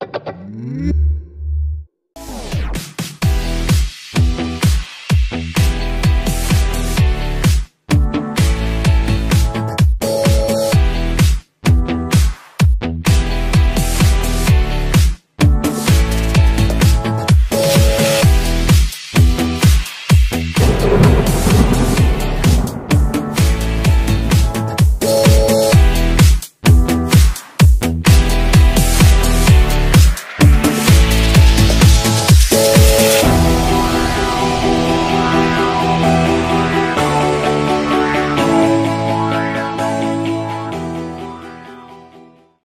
Mm-hmm.